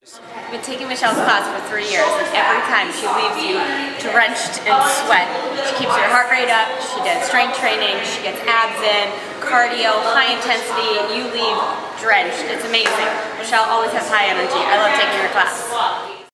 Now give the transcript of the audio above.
I've been taking Michelle's class for three years, and every time she leaves you drenched in sweat. She keeps your heart rate up, she does strength training, she gets abs in, cardio, high intensity, you leave drenched. It's amazing. Michelle always has high energy. I love taking her class.